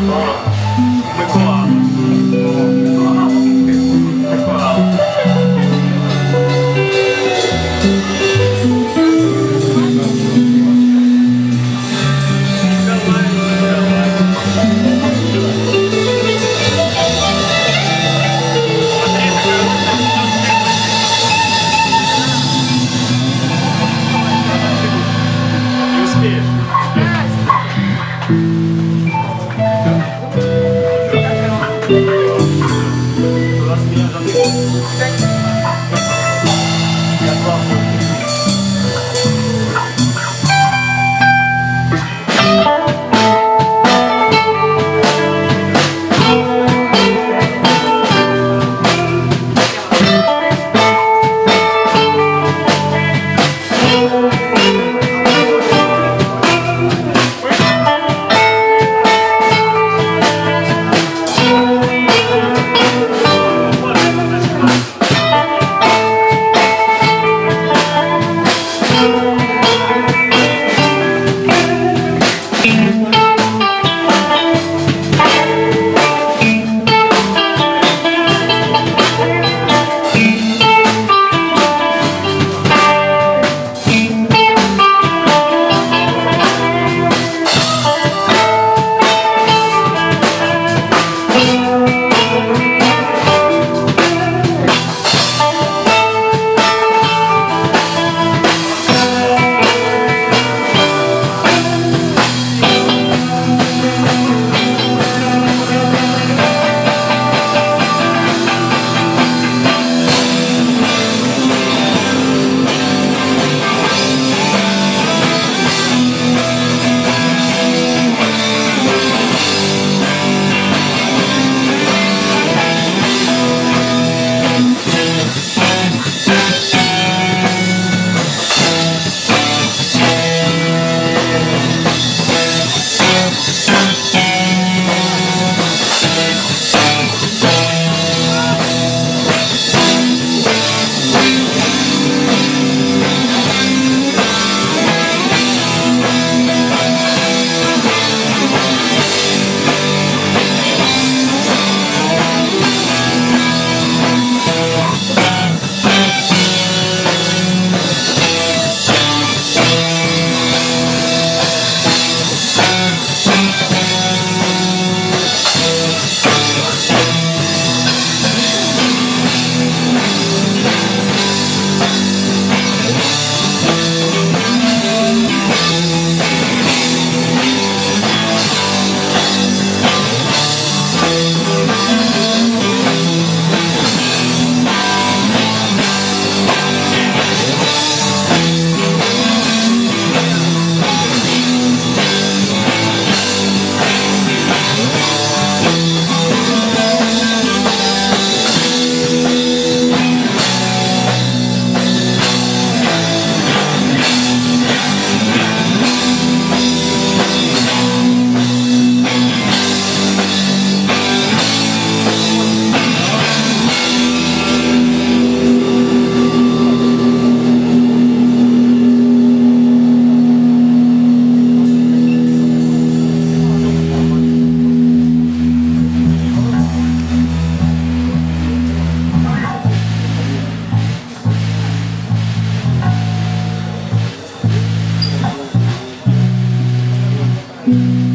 糟了没空啊。Mm-hmm.